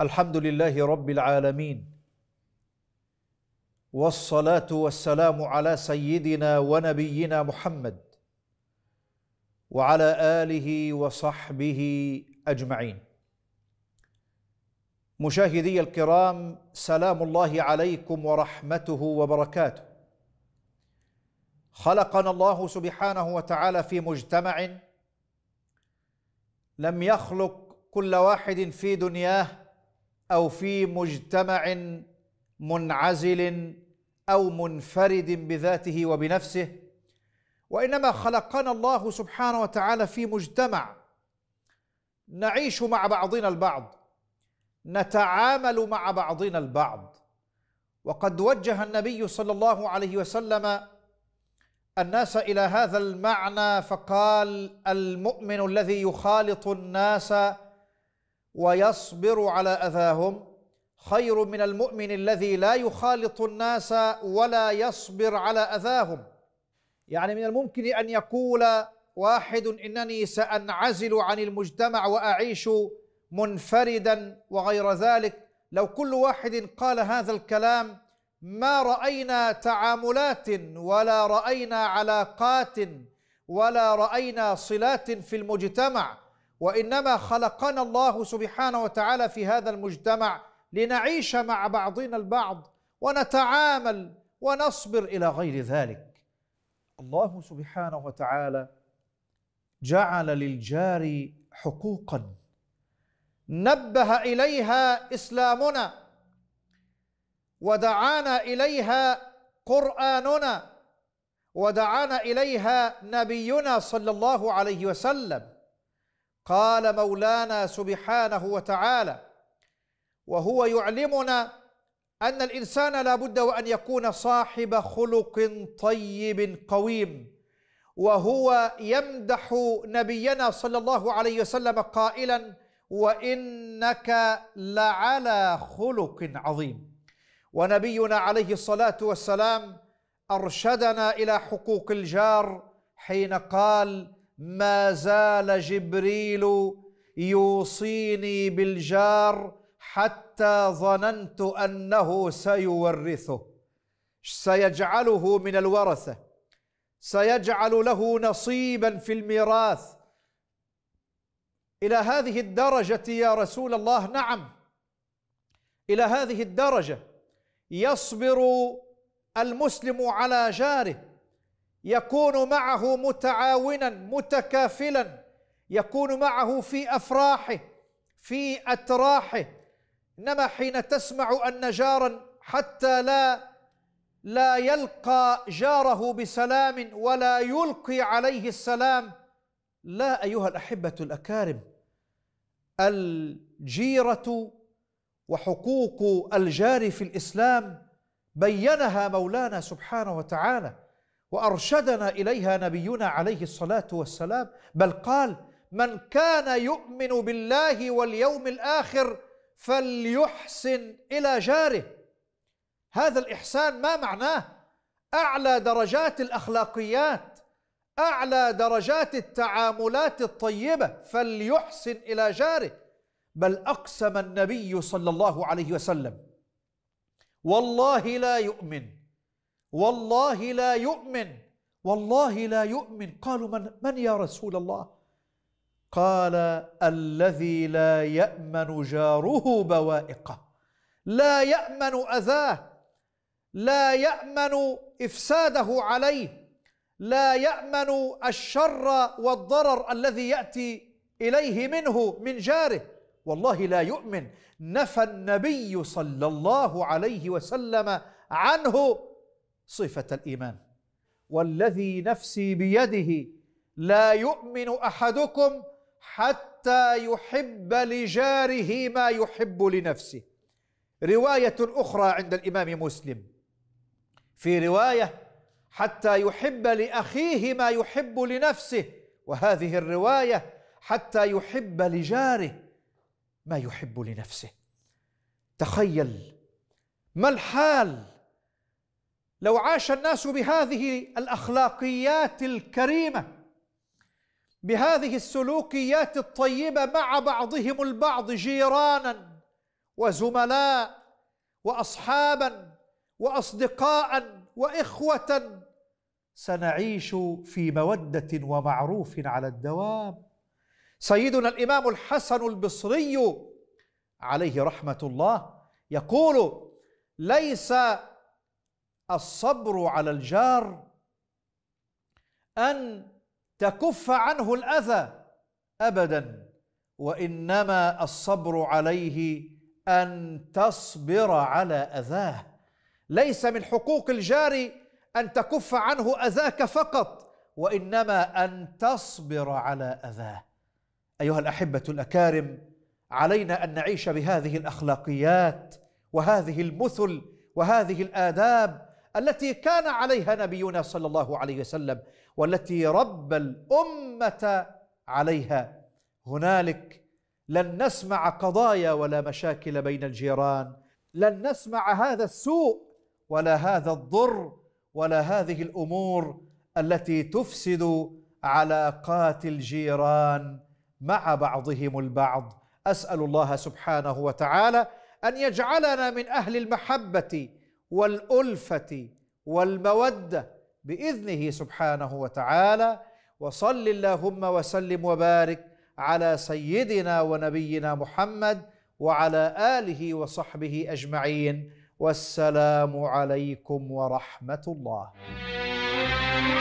الحمد لله رب العالمين والصلاه والسلام على سيدنا ونبينا محمد وعلى اله وصحبه اجمعين مشاهدي الكرام سلام الله عليكم ورحمته وبركاته خلقنا الله سبحانه وتعالى في مجتمع لم يخلق كل واحد في دنياه أو في مجتمع منعزل أو منفرد بذاته وبنفسه وإنما خلقنا الله سبحانه وتعالى في مجتمع نعيش مع بعضنا البعض نتعامل مع بعضنا البعض. وقد وجه النبي صلى الله عليه وسلم الناس إلى هذا المعنى فقال المؤمن الذي يخالط الناس ويصبر على أذاهم. خير من المؤمن الذي لا يخالط الناس ولا يصبر على أذاهم. يعني من الممكن أن يقول واحد إنني سأنعزل عن المجتمع وأعيش منفردا وغير ذلك. لو كل واحد قال هذا الكلام ما رأينا تعاملات ولا رأينا علاقات ولا رأينا صلات في المجتمع. وإنما خلقنا الله سبحانه وتعالى في هذا المجتمع لنعيش مع بعضنا البعض ونتعامل ونصبر إلى غير ذلك. الله سبحانه وتعالى جعل للجار حقوقا. نبه إليها إسلامنا. ودعانا إليها قرآننا. ودعانا إليها نبينا صلى الله عليه وسلم. قال مولانا سبحانه وتعالى وهو يعلمنا أن الإنسان لا بد وأن يكون صاحب خلق طيب قويم وهو يمدح نبينا صلى الله عليه وسلم قائلا وإنك لعلى خلق عظيم ونبينا عليه الصلاة والسلام أرشدنا إلى حقوق الجار حين قال ما زال جبريل يوصيني بالجار حتى ظننت أنه سيورثه. سيجعله من الورثة. سيجعل له نصيبا في الميراث. إلى هذه الدرجة يا رسول الله؟ نعم. إلى هذه الدرجة يصبر المسلم على جاره. يكون معه متعاونا متكافلا. يكون معه في أفراحه في أتراحه. إنما حين تسمع أن جارا حتى لا لا يلقى جاره بسلام ولا يلقي عليه السلام لا أيها الأحبة الأكارم الجيرة وحقوق الجار في الإسلام بينها مولانا سبحانه وتعالى. وأرشدنا إليها نبينا عليه الصلاة والسلام بل قال من كان يؤمن بالله واليوم الآخر فليحسن إلى جاره. هذا الإحسان ما معناه؟ أعلى درجات الأخلاقيات أعلى درجات التعاملات الطيبة فليحسن إلى جاره. بل أقسم النبي صلى الله عليه وسلم والله لا يؤمن والله لا يؤمن والله لا يؤمن. قالوا من من يا رسول الله؟ قال الذي لا يأمن جاره بوائقه. لا يأمن أذاه. لا يأمن إفساده عليه. لا يأمن الشر والضرر الذي يأتي إليه منه من جاره. والله لا يؤمن. نفى النبي صلى الله عليه وسلم عنه صفة الإيمان. والذي نفسي بيده لا يؤمن أحدكم حتى يحب لجاره ما يحب لنفسه. رواية أخرى عند الإمام مسلم. في رواية حتى يحب لأخيه ما يحب لنفسه. وهذه الرواية حتى يحب لجاره ما يحب لنفسه. تخيل ما الحال؟ لو عاش الناس بهذه الأخلاقيات الكريمة بهذه السلوكيات الطيبة مع بعضهم البعض جيرانا وزملاء وأصحابا وأصدقاء وإخوة سنعيش في مودة ومعروف على الدوام. سيدنا الإمام الحسن البصري عليه رحمة الله يقول ليس الصبر على الجار أن تكف عنه الأذى ابدا وإنما الصبر عليه أن تصبر على أذاه. ليس من حقوق الجار أن تكف عنه أذاك فقط وإنما أن تصبر على أذاه. أيها الأحبة الأكارم علينا أن نعيش بهذه الأخلاقيات وهذه المثل وهذه الآداب التي كان عليها نبينا صلى الله عليه وسلم والتي ربى الأمة عليها. هنالك لن نسمع قضايا ولا مشاكل بين الجيران لن نسمع هذا السوء ولا هذا الضر ولا هذه الأمور التي تفسد علاقات الجيران مع بعضهم البعض. أسأل الله سبحانه وتعالى أن يجعلنا من أهل المحبة والألفة والمودة بإذنه سبحانه وتعالى. وصل اللهم وسلم وبارك على سيدنا ونبينا محمد وعلى آله وصحبه أجمعين. والسلام عليكم ورحمة الله.